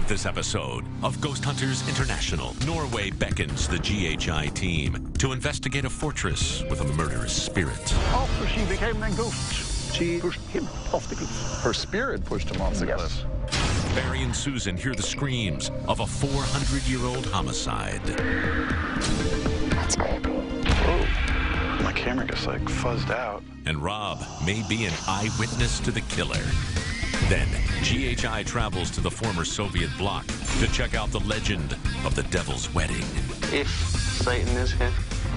On this episode of Ghost Hunters International, Norway beckons the GHI team to investigate a fortress with a murderous spirit. After she became a ghost, she pushed him off the cliff. Her spirit pushed him off the Yes. cliff. Barry and Susan hear the screams of a 400 year old homicide. Oh, my camera just like fuzzed out. And Rob may be an eyewitness to the killer. Then, GHI travels to the former Soviet bloc to check out the legend of the Devil's Wedding. If Satan is here,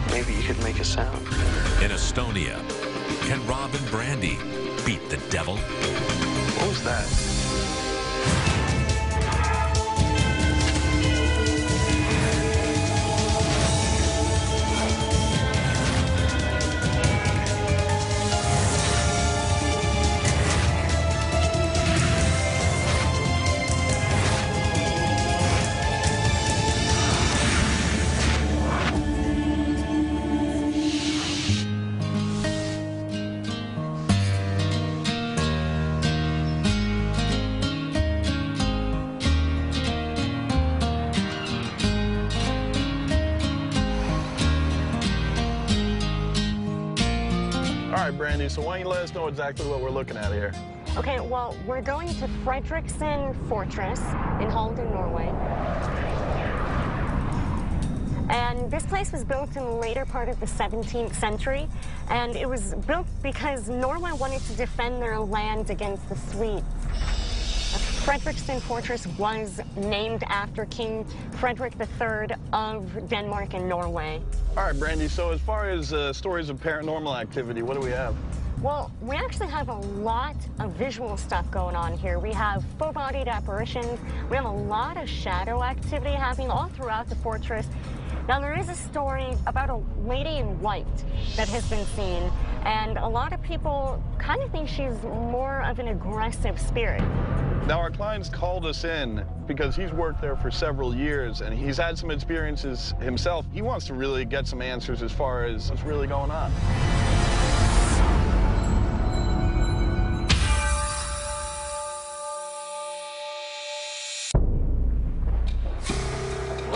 maybe you could make a sound. In Estonia, can Rob and Brandy beat the devil? What was that? Right, Brandy, so why don't you let us know exactly what we're looking at here? Okay, well, we're going to Fredriksten Fortress in Halden, Norway. And this place was built in the later part of the 17th century, and it was built because Norway wanted to defend their land against the Swedes. Fredriksten Fortress was named after King Frederick III of Denmark and Norway. All right, Brandy, so as far as uh, stories of paranormal activity, what do we have? Well, we actually have a lot of visual stuff going on here. We have full-bodied apparitions. We have a lot of shadow activity happening all throughout the fortress. Now, there is a story about a lady in white that has been seen, and a lot of people kind of think she's more of an aggressive spirit. Now, our client's called us in because he's worked there for several years and he's had some experiences himself. He wants to really get some answers as far as what's really going on.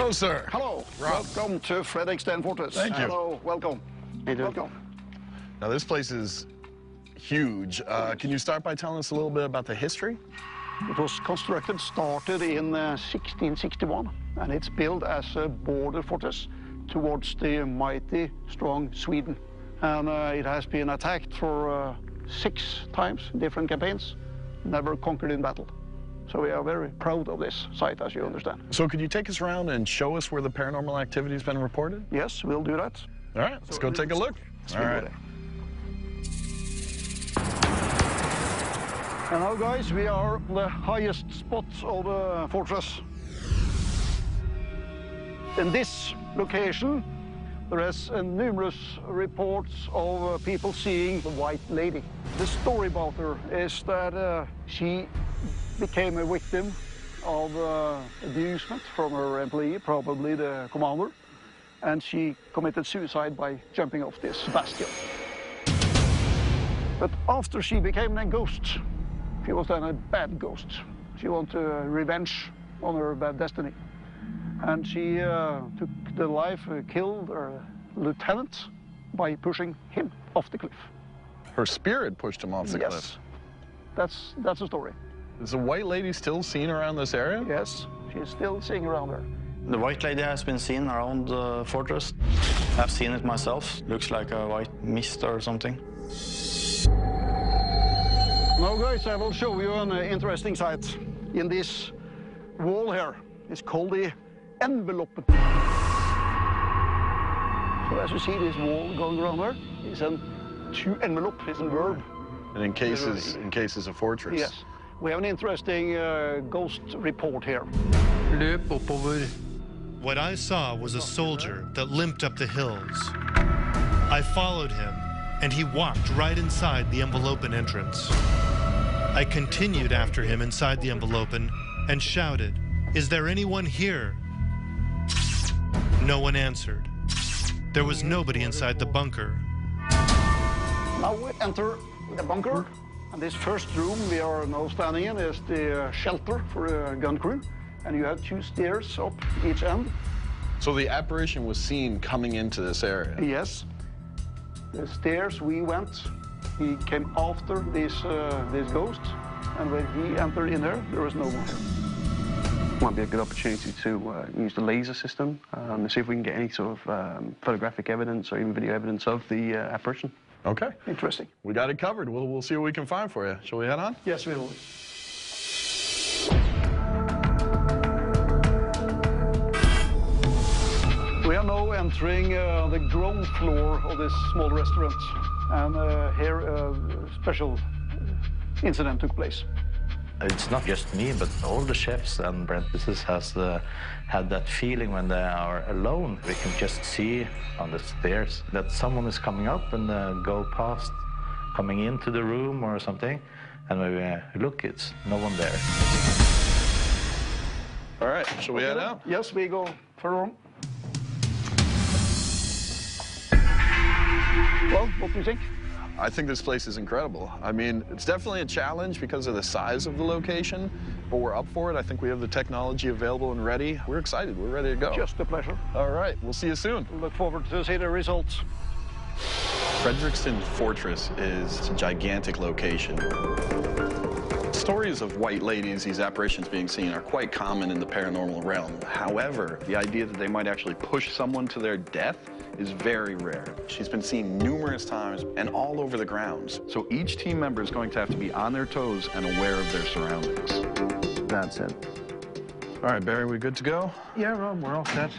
Hello, sir. Hello, Rob. welcome to Fredriksten Fortress. Thank you. Hello, welcome. Hey. Welcome. Now, this place is huge. Uh, can you start by telling us a little bit about the history? It was constructed, started in uh, 1661, and it's built as a border fortress towards the mighty, strong Sweden. And uh, it has been attacked for uh, six times in different campaigns, never conquered in battle. So we are very proud of this site, as you understand. So, could you take us around and show us where the paranormal activity has been reported? Yes, we'll do that. All right, let's go take a look. All right. And now, guys, we are the highest spot of the fortress. In this location, there is uh, numerous reports of uh, people seeing the White Lady. The story about her is that uh, she became a victim of uh, abusement from her employee, probably the commander, and she committed suicide by jumping off this bastion. But after she became a ghost, she was then a bad ghost. She wanted uh, revenge on her bad destiny. And she uh, took the life, uh, killed her lieutenant by pushing him off the cliff. Her spirit pushed him off the yes. cliff. That's, that's the story. Is the white lady still seen around this area? Yes, she's still seen around there. The white lady has been seen around the fortress. I've seen it myself. Looks like a white mist or something. Now, guys, I will show you an uh, interesting sight. in this wall here. It's called the envelope. So as you see this wall going around there, is an to envelope, is a verb. And in cases, in cases of fortress. Yes. We have an interesting uh, ghost report here. Løp oppover. What I saw was a soldier that limped up the hills. I followed him, and he walked right inside the envelopen entrance. I continued after him inside the envelopen and shouted, Is there anyone here? No one answered. There was nobody inside the bunker. Now we enter the bunker. And this first room we are now standing in is the uh, shelter for the gun crew. and you have two stairs up each end. So the apparition was seen coming into this area. Yes. The stairs we went, he came after this, uh, this ghost, and when he entered in there, there was no one. Might be a good opportunity to uh, use the laser system um, and see if we can get any sort of um, photographic evidence or even video evidence of the uh, apparition. Okay. Interesting. We got it covered. We'll, we'll see what we can find for you. Shall we head on? Yes, we will. We are now entering uh, the ground floor of this small restaurant, and uh, here a special incident took place. It's not just me, but all the chefs and apprentices has uh, had that feeling when they are alone. We can just see on the stairs that someone is coming up and uh, go past, coming into the room or something. And when we uh, look, it's no one there. All right. Shall we head out? Yes, we go further room. Well, what do you think? I think this place is incredible. I mean, it's definitely a challenge because of the size of the location, but we're up for it. I think we have the technology available and ready. We're excited. We're ready to go. Just a pleasure. All right. We'll see you soon. Look forward to see the results. Fredriksten Fortress is a gigantic location. Stories of white ladies, these apparitions being seen, are quite common in the paranormal realm. However, the idea that they might actually push someone to their death is very rare. She's been seen numerous times and all over the grounds. So each team member is going to have to be on their toes and aware of their surroundings. That's it. All right, Barry, we good to go? Yeah, Rob, we're all set.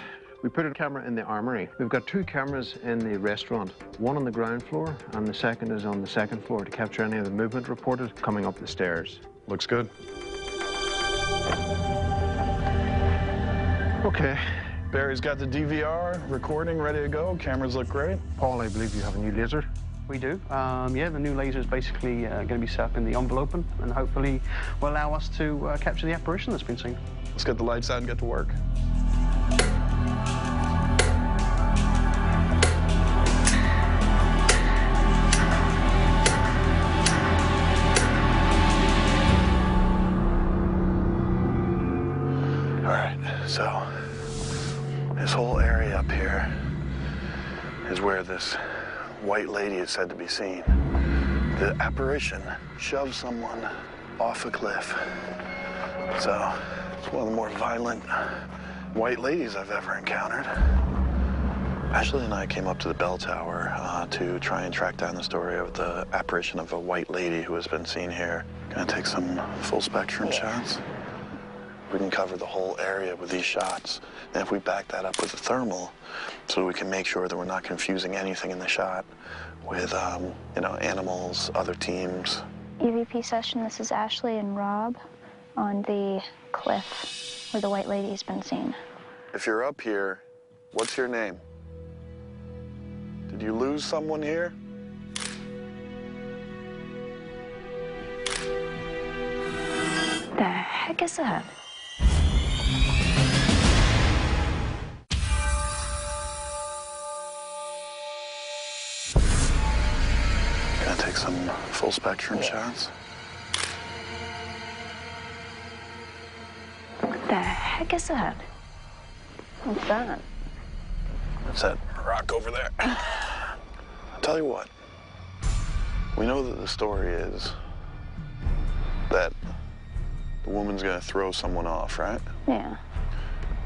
We put a camera in the armory. We've got two cameras in the restaurant, one on the ground floor and the second is on the second floor to capture any of the movement reported coming up the stairs. Looks good. Okay. Barry's got the DVR recording ready to go. Cameras look great. Paul, I believe you have a new laser. We do. Um, yeah, the new laser is basically uh, going to be set up in the envelope and, and hopefully will allow us to uh, capture the apparition that's been seen. Let's get the lights out and get to work. White lady is said to be seen. The apparition shoved someone off a cliff. So it's one of the more violent white ladies I've ever encountered. Ashley and I came up to the bell tower uh, to try and track down the story of the apparition of a white lady who has been seen here. Gonna take some full spectrum shots. We can cover the whole area with these shots. And if we back that up with a thermal, so we can make sure that we're not confusing anything in the shot with, um, you know, animals, other teams. EVP session, this is Ashley and Rob on the cliff where the white lady has been seen. If you're up here, what's your name? Did you lose someone here? The heck is that? Some full spectrum shots. What the heck is that? What's that? That's that rock over there. I'll tell you what. We know that the story is that the woman's gonna throw someone off, right? Yeah.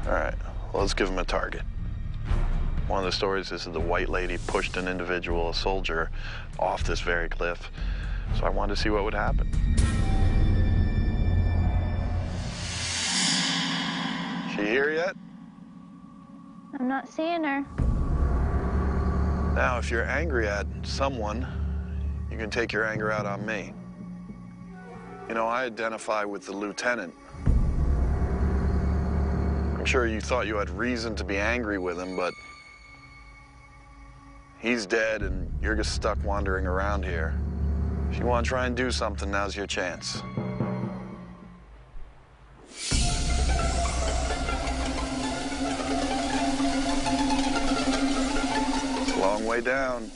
All right, well, let's give him a target. One of the stories is that the white lady pushed an individual, a soldier, off this very cliff. So I wanted to see what would happen. She here yet? I'm not seeing her. Now, if you're angry at someone, you can take your anger out on me. You know, I identify with the lieutenant. I'm sure you thought you had reason to be angry with him, but he's dead and you're just stuck wandering around here. If you want to try and do something, now's your chance. It's a long way down.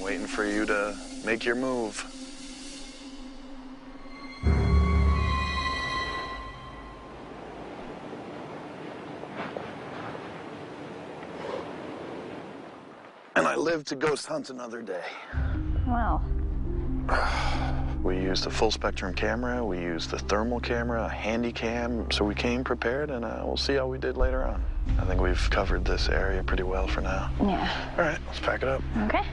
Waiting for you to make your move. Live to ghost hunt another day. Well, We used a full spectrum camera, we used the thermal camera, a handy cam, so we came prepared and uh, we'll see how we did later on. I think we've covered this area pretty well for now. yeah. All right, let's pack it up. Okay.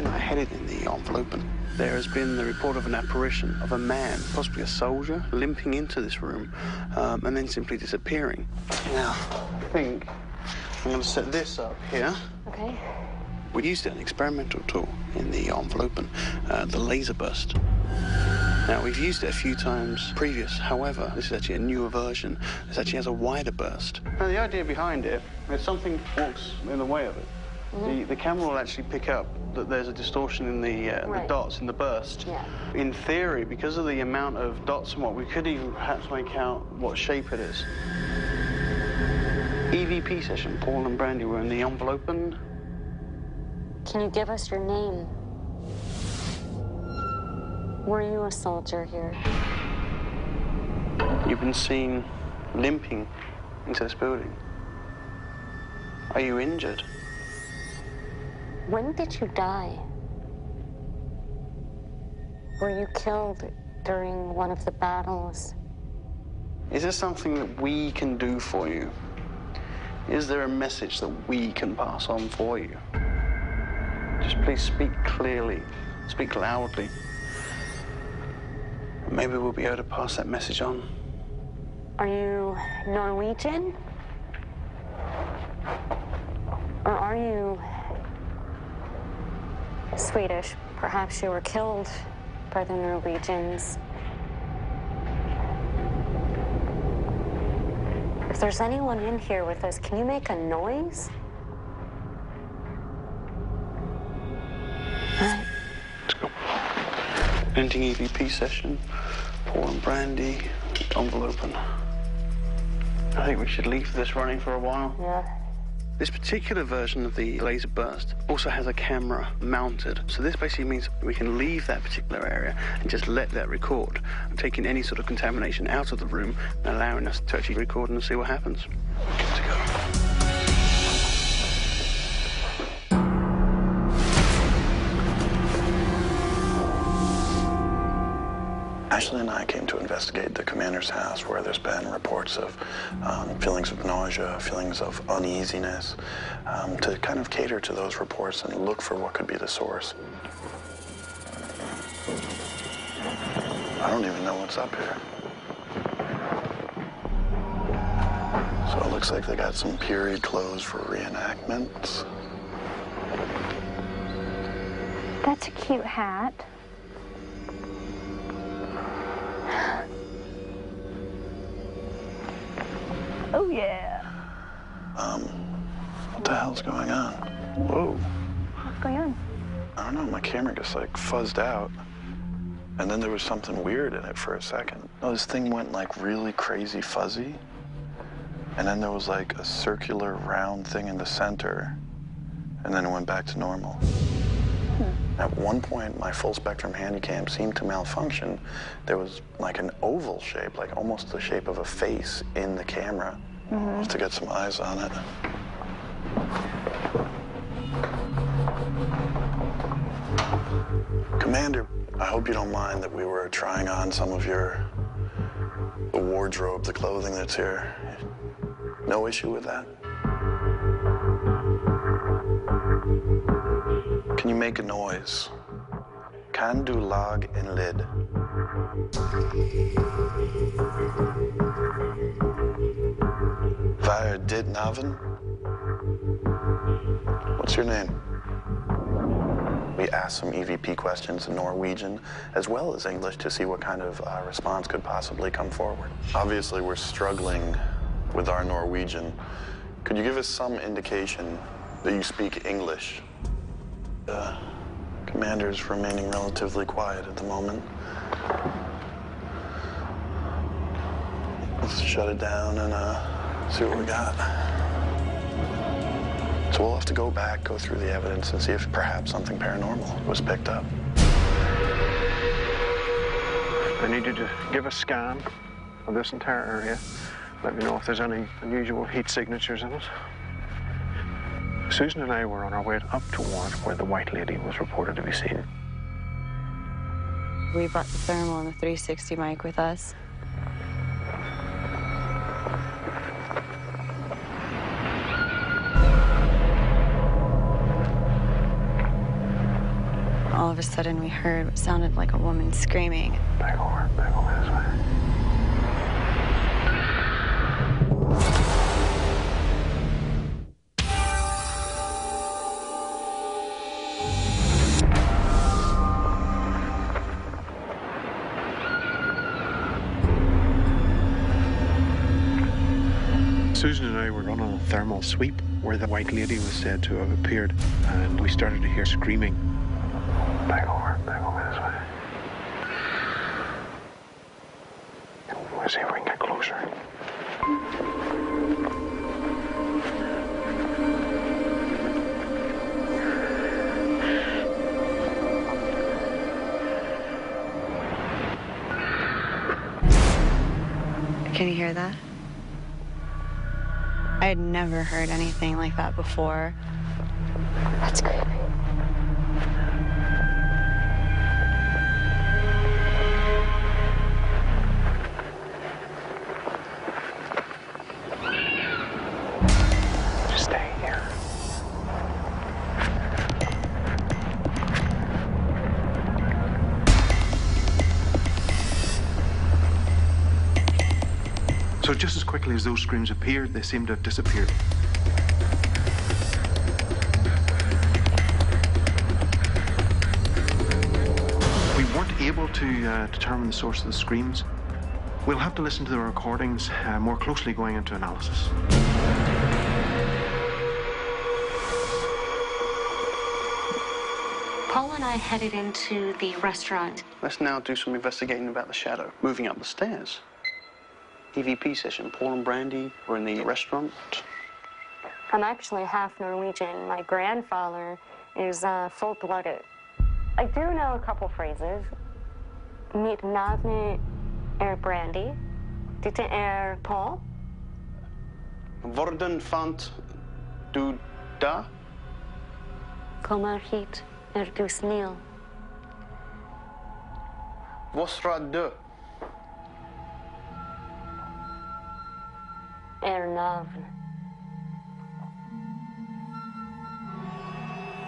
And I it in the envelope, and there has been the report of an apparition of a man, possibly a soldier, limping into this room um, and then simply disappearing. Now, I think I'm going to set this up here. Okay. We used an experimental tool in the envelope, and, uh, the laser burst. Now, we've used it a few times previous. However, this is actually a newer version. This actually has a wider burst. Now, the idea behind it is something walks in the way of it, the, the camera will actually pick up that there's a distortion in the, uh, the dots in the burst. Yeah. In theory, because of the amount of dots and what, we could even perhaps make out what shape it is. EVP session, Paul and Brandy were in the envelope and Can you give us your name? Were you a soldier here? You've been seen limping into this building. Are you injured? When did you die? Were you killed during one of the battles? Is there something that we can do for you? Is there a message that we can pass on for you? Just please speak clearly, speak loudly. Maybe we'll be able to pass that message on. Are you Norwegian? Or are you Swedish? Perhaps you were killed by the Norwegians. If there's anyone in here with us, can you make a noise? Alright. Ending EVP session, Paul and Brandy, envelope. and- I think we should leave this running for a while. Yeah. This particular version of the laser burst also has a camera mounted. So this basically means we can leave that particular area and just let that record, taking any sort of contamination out of the room and allowing us to actually record and see what happens. Ashley and I came to investigate the commander's house where there's been reports of um, feelings of nausea, feelings of uneasiness, um, to kind of cater to those reports and look for what could be the source. I don't even know what's up here. So it looks like they got some period clothes for reenactments. That's a cute hat. Oh, yeah. Um, what the hell's going on? Whoa. What's going on? I don't know, my camera just like fuzzed out. And then there was something weird in it for a second. No, this thing went like really crazy fuzzy. And then there was like a circular round thing in the center. And then it went back to normal. At one point, my full spectrum handycam seemed to malfunction. There was like an oval shape, like almost the shape of a face in the camera. I'll have to get some eyes on it. Commander, I hope you don't mind that we were trying on some of your the wardrobe, the clothing that's here. No issue with that? Can you make a noise? Can do lag en lid? Waar dit naven? What's your name? We asked some EVP questions in Norwegian as well as English to see what kind of uh, response could possibly come forward. Obviously, we're struggling with our Norwegian. Could you give us some indication that you speak English? The commander's remaining relatively quiet at the moment. Let's shut it down and uh, see what we got. So we'll have to go back, go through the evidence, and see if perhaps something paranormal was picked up. I need you to give a scan of this entire area Let me know if there's any unusual heat signatures in it. Susan and I were on our way up toward where the White Lady was reported to be seen. We brought the thermal and the 360 mic with us. All of a sudden, we heard what sounded like a woman screaming. Back over, back over this way. Thermal sweep where the White Lady was said to have appeared, and we started to hear screaming. I had never heard anything like that before. That's creepy. As those screams appeared, they seemed to have disappeared. We weren't able to uh, determine the source of the screams. We'll have to listen to the recordings uh, more closely going into analysis. Paul and I headed into the restaurant. Let's now do some investigating about the shadow. Moving up the stairs. EVP session. Paul and Brandy were in the restaurant. I'm actually half Norwegian. My grandfather is uh, full blooded. I do know a couple phrases. Mitt navn er Brandy. Dette er Paul. Hvordan fant du da? Kommer hit, er du snill. Vostra dø. Er navn.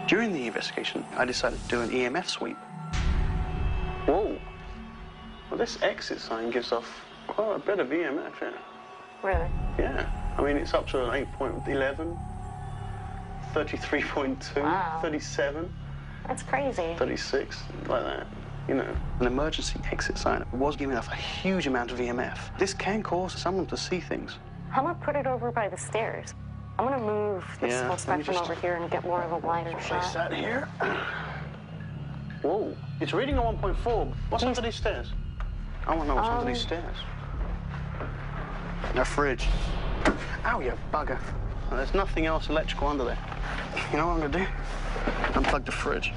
During the investigation, I decided to do an EMF sweep. Whoa. Well, this exit sign gives off quite a bit of EMF, yeah. Really? Yeah. I mean, it's up to an 8.11, 33.2, Wow. 37, That's crazy. 36, like that. You know, an emergency exit sign was giving off a huge amount of EMF. This can cause someone to see things. I'm gonna put it over by the stairs. I'm gonna move this Yeah, me spectrum just over here and get more of a wider Place shot. that here. Whoa. It's reading a 1.4. What's under these stairs? I want to know what's under these Um, stairs. A fridge. Ow, you bugger. Well, There's nothing else electrical under there. You know what I'm to do? Unplug the fridge.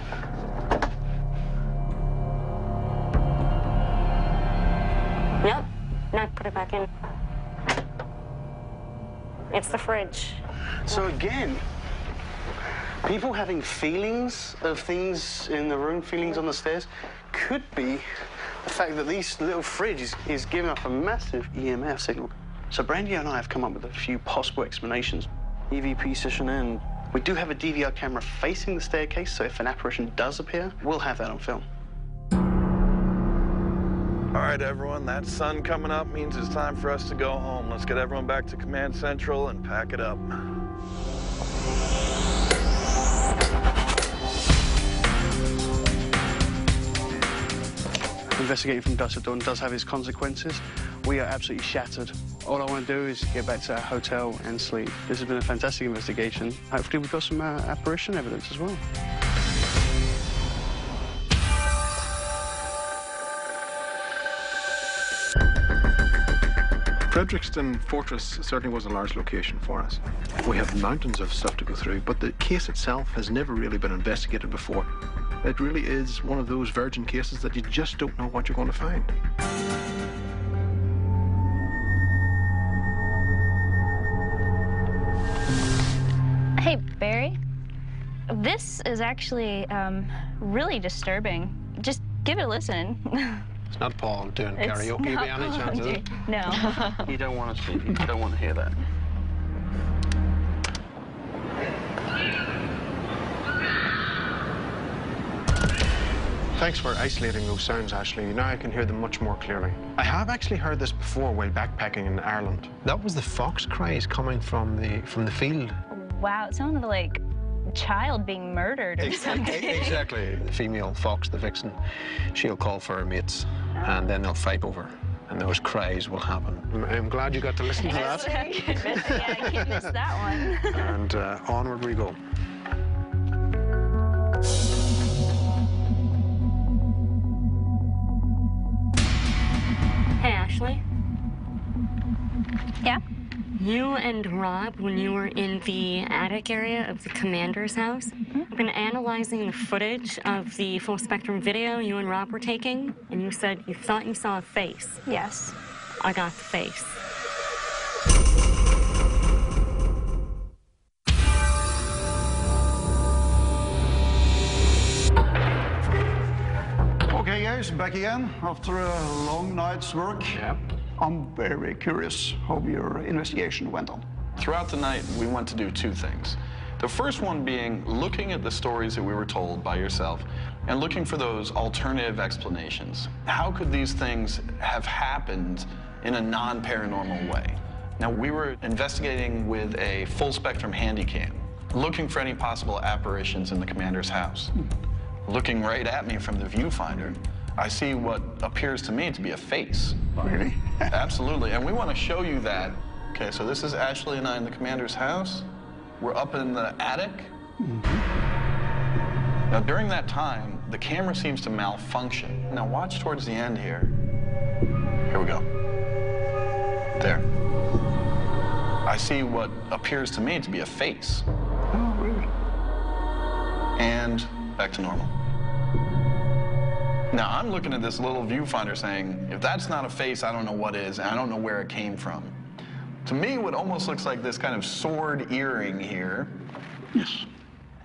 Yep. Now put it back in. It's the fridge. So again, people having feelings of things in the room, feelings on the stairs, could be the fact that this little fridge is, is giving off a massive EMF signal. So Brandy and I have come up with a few possible explanations. EVP session in. We do have a DVR camera facing the staircase, so if an apparition does appear, we'll have that on film. All right, everyone, that sun coming up means it's time for us to go home. Let's get everyone back to Command Central and pack it up. Investigating from dusk to dawn does have its consequences. We are absolutely shattered. All I want to do is get back to our hotel and sleep. This has been a fantastic investigation. Hopefully we've got some uh, apparition evidence as well. Fredriksten Fortress certainly was a large location for us. We have mountains of stuff to go through, but the case itself has never really been investigated before. It really is one of those virgin cases that you just don't know what you're going to find. Hey, Barry. This is actually um, really disturbing. Just give it a listen. It's not Paul doing It's karaoke by not any Paul chance, is it? No. You don't want to see. You don't want to hear that. Thanks for isolating those sounds, Ashley. Now I can hear them much more clearly. I have actually heard this before while backpacking in Ireland. That was the fox cries coming from the from the field. wow, it sounded like a child being murdered or something. exactly. The female fox, the vixen, she'll call for her mates, and then they'll fight over, and those cries will happen. I'm, I'm glad you got to listen to that. yeah, I can't miss that one. and uh, onward we go. Hey, Ashley. Yeah? You and Rob, when you were in the attic area of the commander's house, I've been analyzing the footage of the full spectrum video you and Rob were taking, and you said you thought you saw a face. Yes. I got the face. Okay, guys, back again after a long night's work. Yeah. I'm very curious how your investigation went on. Throughout the night, we went to do two things. The first one being looking at the stories that we were told by yourself and looking for those alternative explanations. How could these things have happened in a non paranormal way? Now, we were investigating with a full spectrum handy cam, looking for any possible apparitions in the commander's house. Looking right at me from the viewfinder, I see what appears to me to be a face. Really? Absolutely, and we want to show you that. Okay, so this is Ashley and I in the commander's house. We're up in the attic. Mm-hmm. Now, during that time, the camera seems to malfunction. Now, watch towards the end here. Here we go. There. I see what appears to me to be a face. Oh, really? And back to normal. Now, I'm looking at this little viewfinder saying, if that's not a face, I don't know what is, and I don't know where it came from. To me, what almost looks like this kind of sword earring here. Yes.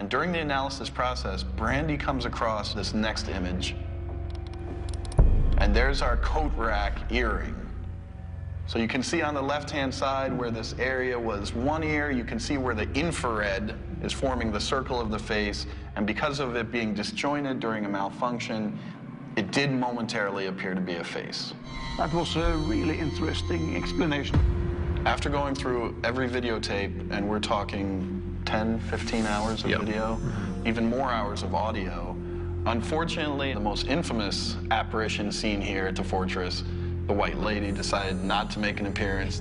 And during the analysis process, Brandy comes across this next image. And there's our coat rack earring. So you can see on the left-hand side where this area was one ear, you can see where the infrared is forming the circle of the face. And because of it being disjointed during a malfunction, it did momentarily appear to be a face. That was a really interesting explanation. After going through every videotape, and we're talking 10, 15 hours of video, even more hours of audio, unfortunately, the most infamous apparition seen here at the Fortress, the White Lady, decided not to make an appearance.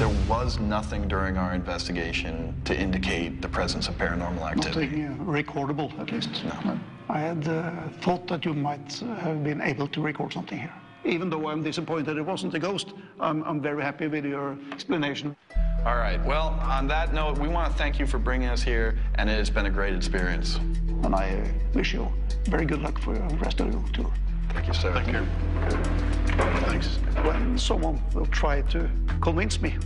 There was nothing during our investigation to indicate the presence of paranormal activity. Nothing uh, recordable, at least. No. I had uh, thought that you might have been able to record something here. Even though I'm disappointed it wasn't a ghost, I'm, I'm very happy with your explanation. All right, well, on that note, we want to thank you for bringing us here, and it has been a great experience. And I uh, wish you very good luck for the rest of your tour. Thank you, sir. Thank you. Thanks. When someone will try to convince me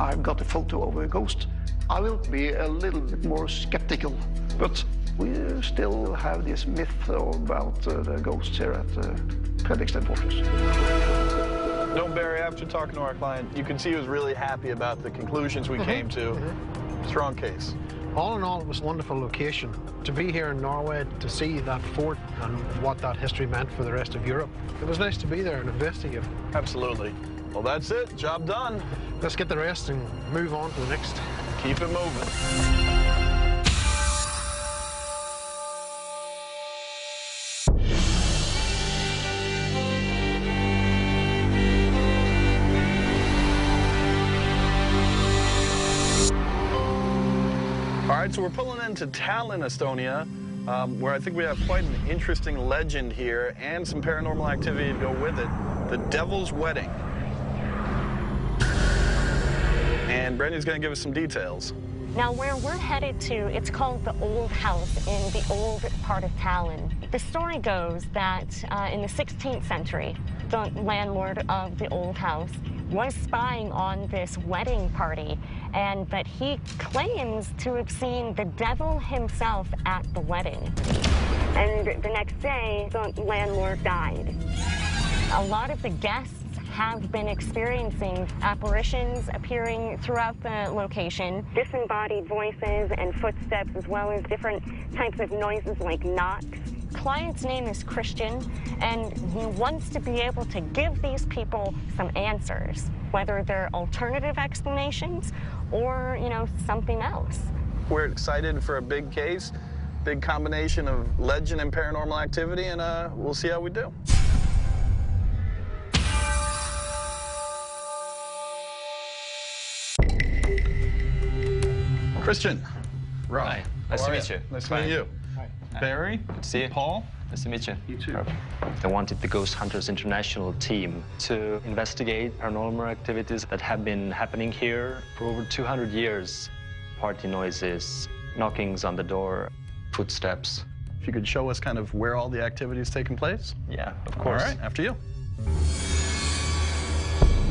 I've got a photo of a ghost, I will be a little bit more skeptical. But we still have this myth about uh, the ghosts here at uh, Fredrikstad Fortress. No, Barry, after talking to our client, you can see he was really happy about the conclusions we came to. Strong case. All in all, it was a wonderful location. To be here in Norway, to see that fort and what that history meant for the rest of Europe, it was nice to be there and investigate. Absolutely. Well, that's it. Job done. Let's get the rest and move on to the next. Keep it moving. All right, so we're pulling into Tallinn, Estonia, um, where I think we have quite an interesting legend here and some paranormal activity to go with it. The Devil's Wedding. And Brandy's going to give us some details. Now, where we're headed to, it's called the Old House in the old part of Tallinn. The story goes that uh, in the 16th century, the landlord of the Old House was spying on this wedding party and that he claims to have seen the devil himself at the wedding. And the next day, the landlord died. A lot of the guests have been experiencing apparitions appearing throughout the location, disembodied voices and footsteps, as well as different types of noises like knocks. Client's name is Christian, and he wants to be able to give these people some answers, whether they're alternative explanations or, you know, something else. We're excited for a big case, big combination of legend and paranormal activity, and uh, we'll see how we do. Christian. Right. Nice to meet you. Nice to meet you. Barry. Good to see you. Paul. Nice to meet you. You too. I wanted the Ghost Hunters International team to investigate paranormal activities that have been happening here for over 200 years. Party noises, knockings on the door, footsteps. If you could show us kind of where all the activities taking place. Yeah, of course. right, after you.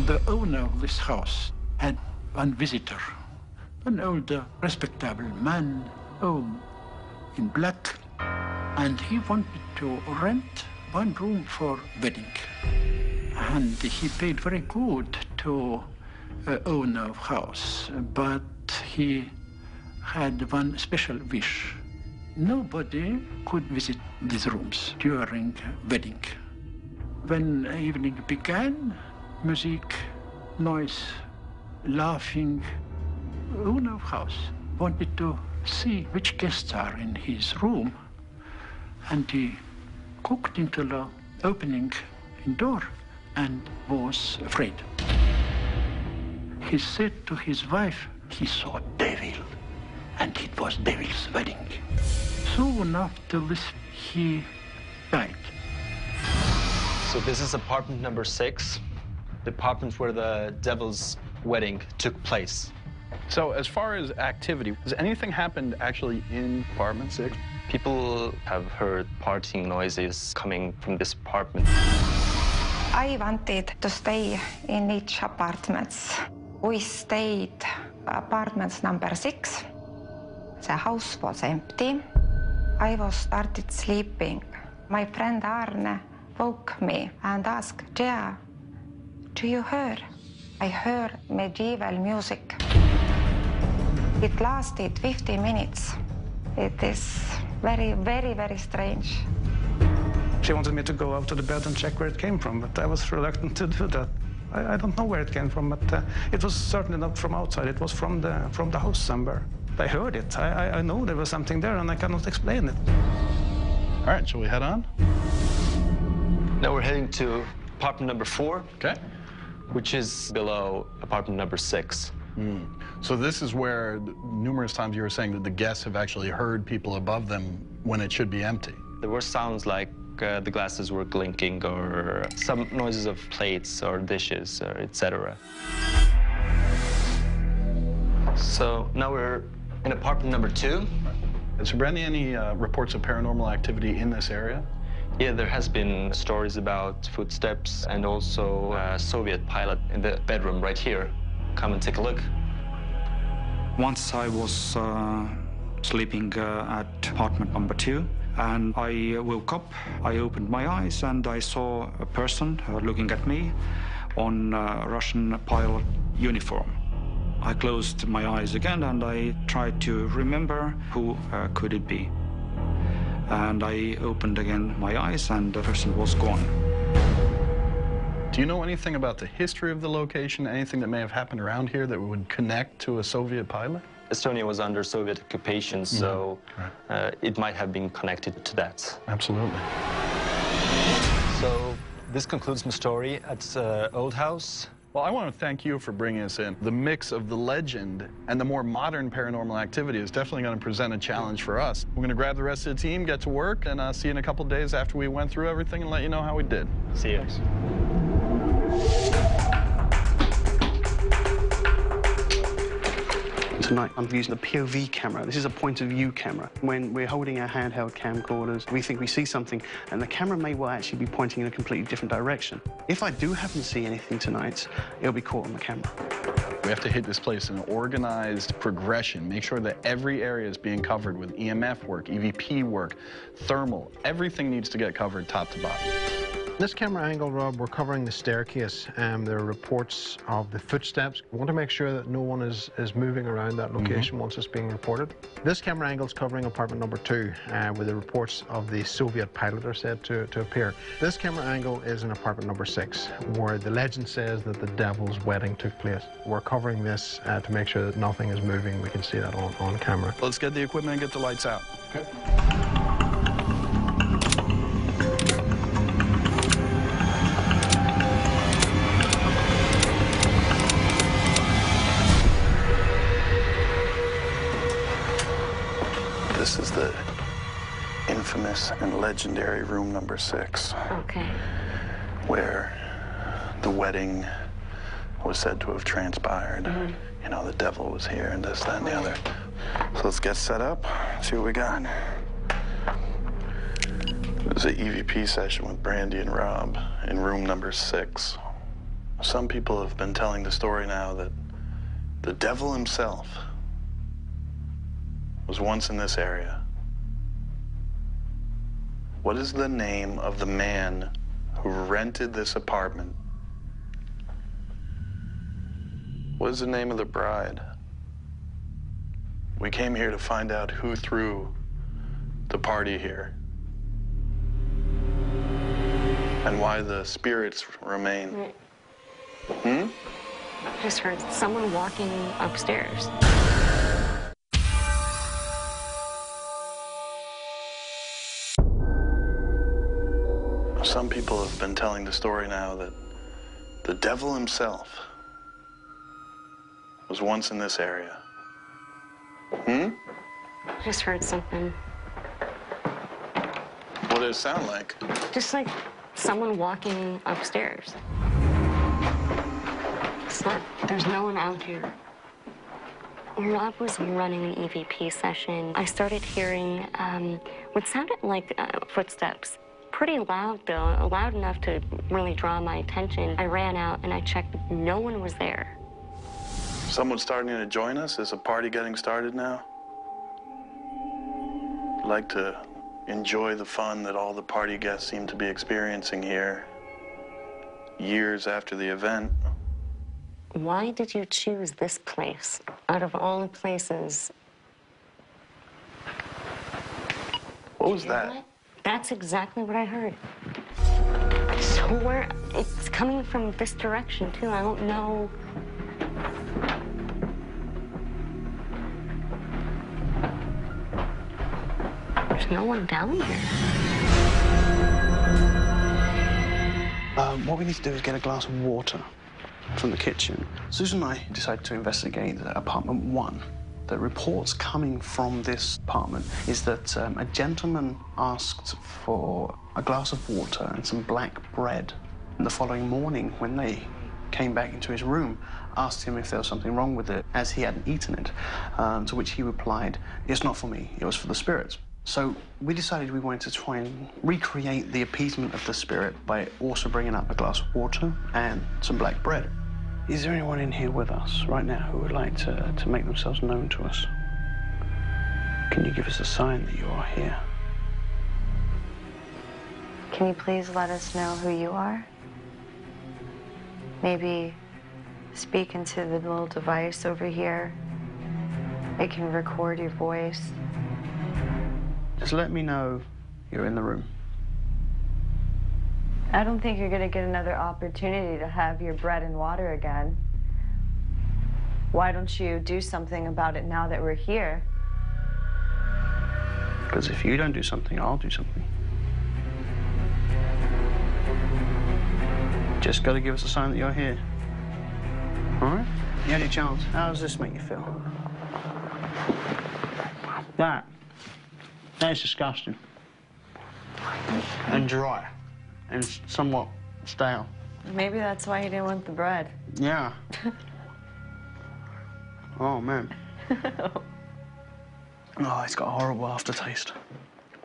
The owner of this house had one visitor, an older, respectable man, oh, in black, and he wanted to rent one room for wedding. And he paid very good to uh, owner of house, but he had one special wish. Nobody could visit these rooms during wedding. When evening began, music, noise, laughing, owner of house wanted to see which guests are in his room, and he cooked into the opening in door and was afraid. He said to his wife, he saw devil, and it was devil's wedding. Soon after this, he died. So this is apartment number six, the apartment where the devil's wedding took place. So as far as activity, has anything happened actually in apartment six? People have heard partying noises coming from this apartment. I wanted to stay in each apartments. We stayed apartments number six. The house was empty. I was started sleeping. My friend Arne woke me and asked, Jia, do you hear? I heard medieval music. It lasted 50 minutes. It is very, very, very strange. She wanted me to go out to the bed and check where it came from, but I was reluctant to do that. I, I don't know where it came from, but uh, it was certainly not from outside. It was from the from the house somewhere. I heard it. I, I, I know there was something there, and I cannot explain it. All right, shall we head on? Now we're heading to apartment number four. Okay. Which is below apartment number six. Hmm. So this is where numerous times you were saying that the guests have actually heard people above them when it should be empty. There were sounds like uh, the glasses were clinking or some noises of plates or dishes or etc. So now we're in apartment number two. Has there been any uh, reports of paranormal activity in this area? Yeah, there has been stories about footsteps and also a Soviet pilot in the bedroom right here. Come and take a look. Once I was uh, sleeping uh, at apartment number two, and I woke up. I opened my eyes and I saw a person uh, looking at me on uh, Russian pilot uniform. I closed my eyes again and I tried to remember who uh, could it be. And I opened again my eyes and the person was gone. Do you know anything about the history of the location? Anything that may have happened around here that would connect to a Soviet pilot? Estonia was under Soviet occupation, so uh, it might have been connected to that. Absolutely. So this concludes my story at uh, Old House. Well, I want to thank you for bringing us in. The mix of the legend and the more modern paranormal activity is definitely going to present a challenge for us. We're going to grab the rest of the team, get to work, and uh, see you in a couple days after we went through everything and let you know how we did. See you. So Tonight I'm using the POV camera. This is a point of view camera. When we're holding our handheld camcorders, we think we see something and the camera may well actually be pointing in a completely different direction. If I do happen to see anything tonight, it'll be caught on the camera. We have to hit this place in an organized progression, make sure that every area is being covered with EMF work, EVP work, thermal. Everything needs to get covered top to bottom. This camera angle, Rob, we're covering the staircase. Um, there are reports of the footsteps. We want to make sure that no one is, is moving around that location once it's being reported. This camera angle is covering apartment number two, uh, where the reports of the Soviet pilot are said to, to appear. This camera angle is in apartment number six, where the legend says that the devil's wedding took place. We're covering this uh, to make sure that nothing is moving. We can see that on, on camera. Let's get the equipment and get the lights out. This and legendary room number six, Okay. where the wedding was said to have transpired. Mm-hmm. You know, the devil was here and this, that, and the other. So let's get set up, see what we got. It was an EVP session with Brandy and Rob in room number six. Some people have been telling the story now that the devil himself was once in this area. What is the name of the man who rented this apartment? What is the name of the bride? We came here to find out who threw the party here and why the spirits remain. Hmm? I just heard someone walking upstairs. Some people have been telling the story now that the devil himself was once in this area. Hmm? I just heard something. What did it sound like? Just like someone walking upstairs. It's not, there's no one out here. Rob was running an EVP session. I started hearing um, what sounded like uh, footsteps. Pretty loud, though, loud enough to really draw my attention. I ran out and I checked. No one was there. Someone's starting to join us? Is a party getting started now? I'd like to enjoy the fun that all the party guests seem to be experiencing here years after the event. Why did you choose this place out of all the places? What was that? That's exactly what I heard. So where it's coming from this direction too. I don't know. There's no one down here. Um, what we need to do is get a glass of water from the kitchen. Susan and I decided to investigate apartment one. The reports coming from this apartment is that um, a gentleman asked for a glass of water and some black bread. And the following morning, when they came back into his room, asked him if there was something wrong with it, as he hadn't eaten it. Um, to which he replied, It's not for me, it was for the spirits. So we decided we wanted to try and recreate the appeasement of the spirit by also bringing up a glass of water and some black bread. Is there anyone in here with us right now who would like to, to make themselves known to us? Can you give us a sign that you are here? Can you please let us know who you are? Maybe speak into the little device over here. It can record your voice. Just let me know you're in the room. I don't think you're going to get another opportunity to have your bread and water again. Why don't you do something about it now that we're here? Because if you don't do something, I'll do something. Just got to give us a sign that you're here. All right? You had your chance. How does this make you feel? That. That is disgusting. And dry. And somewhat stale. Maybe that's why you didn't want the bread. Yeah. oh, man. Oh, it's got a horrible aftertaste.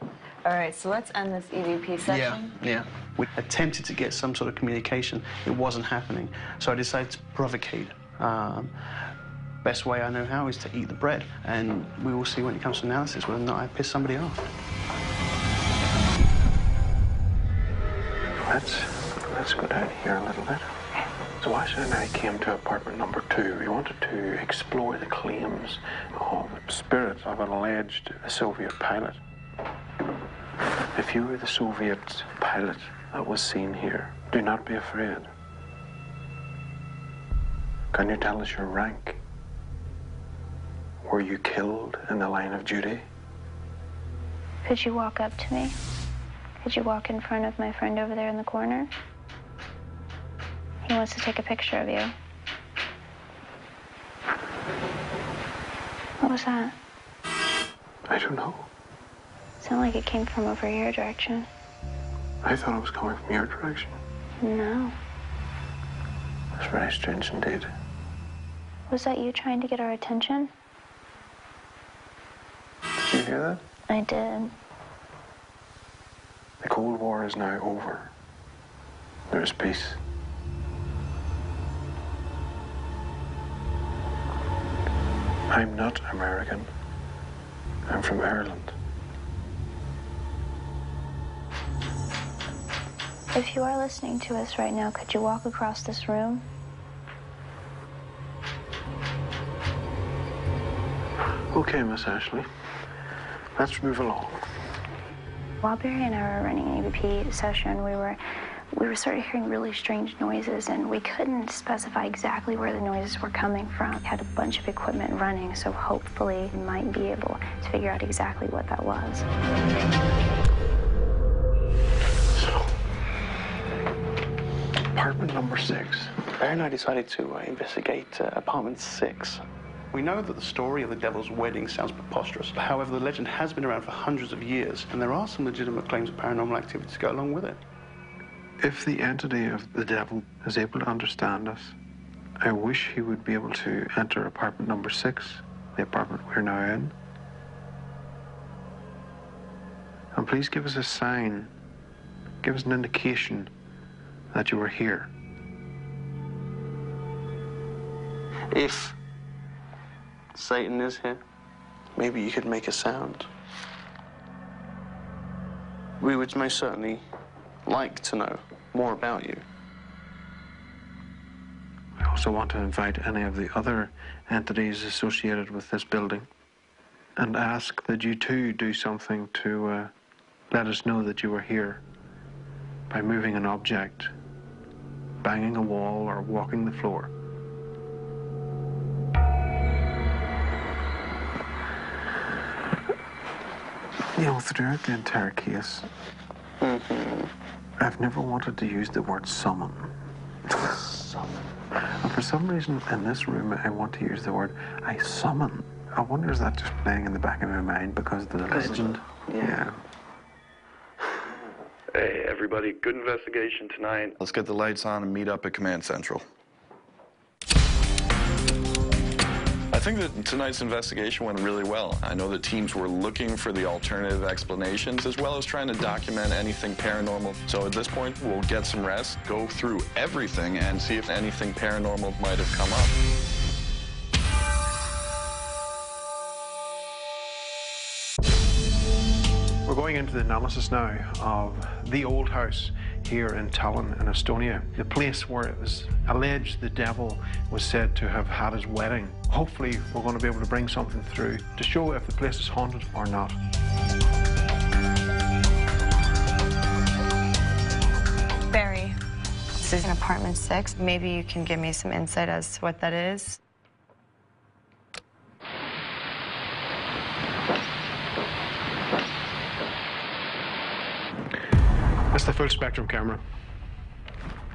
All right, so let's end this EVP session. Yeah, yeah. We attempted to get some sort of communication. It wasn't happening. So I decided to provocate. Um, best way I know how is to eat the bread. And we will see when it comes to analysis whether or not I piss somebody off. Let's let's go down here a little bit. So Asha and I came to apartment number two. We wanted to explore the claims of spirits of an alleged Soviet pilot. If you were the Soviet pilot that was seen here, do not be afraid. Can you tell us your rank? Were you killed in the line of duty? Could you walk up to me? Could you walk in front of my friend over there in the corner? He wants to take a picture of you. What was that? I don't know. Sounded like it came from over your direction. I thought it was coming from your direction. No. That's very strange indeed. Was that you trying to get our attention? Did you hear that? I did. The Cold War is now over. There is peace. I'm not American. I'm from Ireland. If you are listening to us right now, could you walk across this room? Okay, Miss Ashley. Let's move along. While Barry and I were running an EVP session, we were we were sort of hearing really strange noises, and we couldn't specify exactly where the noises were coming from. We had a bunch of equipment running, so hopefully we might be able to figure out exactly what that was. So, apartment number six. Barry and I decided to uh, investigate uh, apartment six. We know that the story of the devil's wedding sounds preposterous. However, the legend has been around for hundreds of years, and there are some legitimate claims of paranormal activity to go along with it. If the entity of the devil is able to understand us, I wish he would be able to enter apartment number six, the apartment we're now in. And please give us a sign, give us an indication that you are here. If Satan is here, maybe you could make a sound. We would most certainly like to know more about you. I also want to invite any of the other entities associated with this building and ask that you too do something to uh, let us know that you are here by moving an object, banging a wall, or walking the floor. You know, throughout the entire case, mm-hmm. I've never wanted to use the word summon. summon. And for some reason, in this room, I want to use the word I summon. I wonder is that just playing in the back of my mind because of the Because of- legend? yeah. Hey, everybody, good investigation tonight. Let's get the lights on and meet up at Command Central. Think that tonight's investigation went really well. I know the teams were looking for the alternative explanations as well as trying to document anything paranormal. So at this point, we'll get some rest, go through everything, and see if anything paranormal might have come up. We're going into the analysis now of the old house here in Tallinn in Estonia, the place where it was alleged the devil was said to have had his wedding. Hopefully, we're going to be able to bring something through to show if the place is haunted or not. Barry, this is an apartment six. Maybe you can give me some insight as to what that is. That's the full spectrum camera.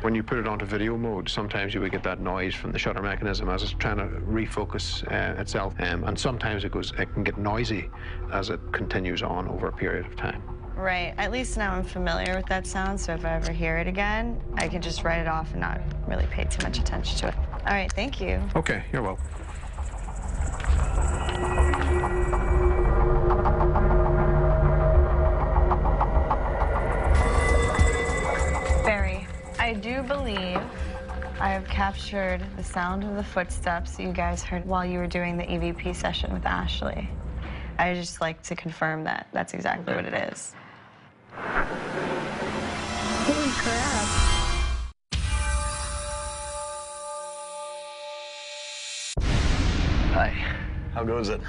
When you put it onto video mode, sometimes you would get that noise from the shutter mechanism as it's trying to refocus uh, itself, um, and sometimes it goes, it can get noisy as it continues on over a period of time. Right. At least now I'm familiar with that sound, so if I ever hear it again, I can just write it off and not really pay too much attention to it. All right, thank you. Okay, you're welcome. Do believe I have captured the sound of the footsteps you guys heard while you were doing the EVP session with Ashley. I just like to confirm that that's exactly what it is. Holy crap. Hi. How goes it?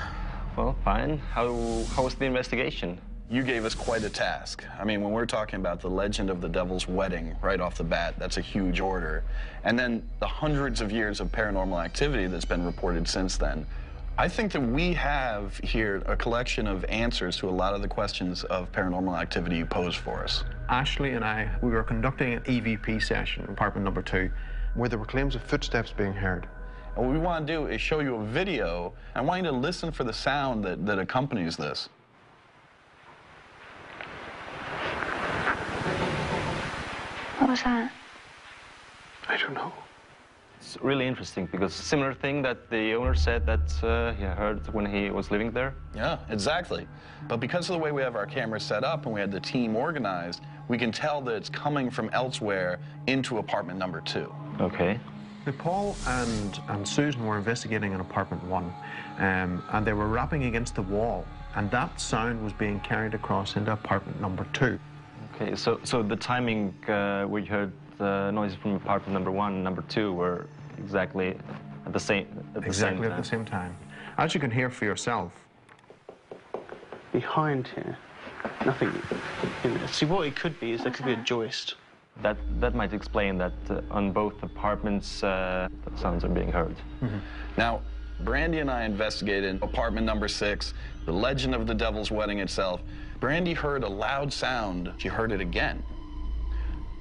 Well, fine. How, how was the investigation? You gave us quite a task. I mean, when we're talking about the legend of the Devil's Wedding right off the bat, that's a huge order. And then the hundreds of years of paranormal activity that's been reported since then. I think that we have here a collection of answers to a lot of the questions of paranormal activity you posed for us. Ashley and I, we were conducting an EVP session, in apartment number two, where there were claims of footsteps being heard. And what we want to do is show you a video. I want you to listen for the sound that, that accompanies this. What was that? I don't know. It's really interesting because similar thing that the owner said that uh, he heard when he was living there. Yeah, exactly. But because of the way we have our cameras set up and we had the team organized, we can tell that it's coming from elsewhere into apartment number two. Okay. Now, Paul and, and Susan were investigating in apartment one, um, and they were rapping against the wall, and that sound was being carried across into apartment number two. Okay, so so the timing uh, where you heard the noises from apartment number one and number two were exactly at the same at the exactly same at time. the same time. As you can hear for yourself, Behind here, nothing in there. See, what it could be is there could be a joist. That that might explain that uh, on both apartments uh, the sounds are being heard. Now, Brandy and I investigated apartment number six, the legend of the Devil's Wedding itself. Brandy heard a loud sound. She heard it again.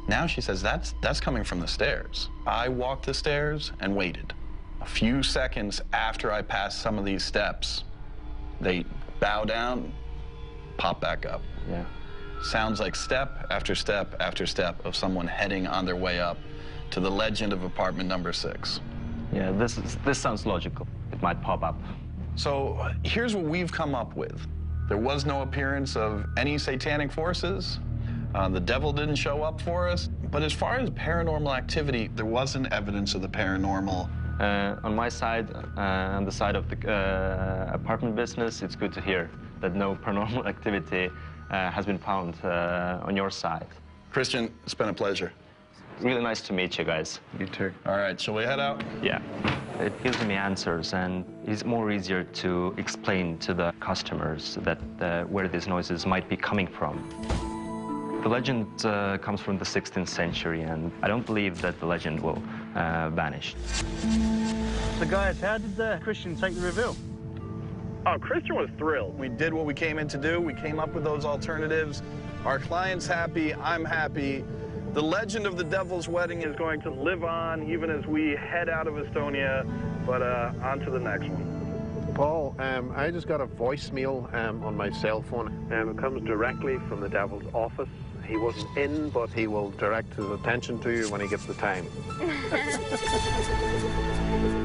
Now she says that's that's coming from the stairs. I walked the stairs and waited. A few seconds after I passed some of these steps, they bow down, pop back up. Yeah. Sounds like step after step after step of someone heading on their way up to the legend of apartment number six. Yeah, this is this sounds logical. It might pop up. So here's what we've come up with. There was no appearance of any satanic forces. Uh, the devil didn't show up for us. But as far as paranormal activity, there wasn't evidence of the paranormal. Uh, on my side, uh, on the side of the uh, apartment business, it's good to hear that no paranormal activity uh, has been found uh, on your side. Christian, it's been a pleasure. Really nice to meet you guys. You too. All right, shall we head out? Yeah. It gives me answers and it's more easier to explain to the customers that uh, where these noises might be coming from. The legend uh, comes from the 16th century and I don't believe that the legend will uh, vanish. So guys, how did uh, Christian take the reveal? Oh, Christian was thrilled. We did what we came in to do. We came up with those alternatives. Our client's happy. I'm happy. The legend of the Devil's Wedding is going to live on even as we head out of Estonia. But uh, on to the next one. Paul, um, I just got a voicemail um, on my cell phone. Um, it comes directly from the devil's office. He wasn't in, but he will direct his attention to you when he gets the time.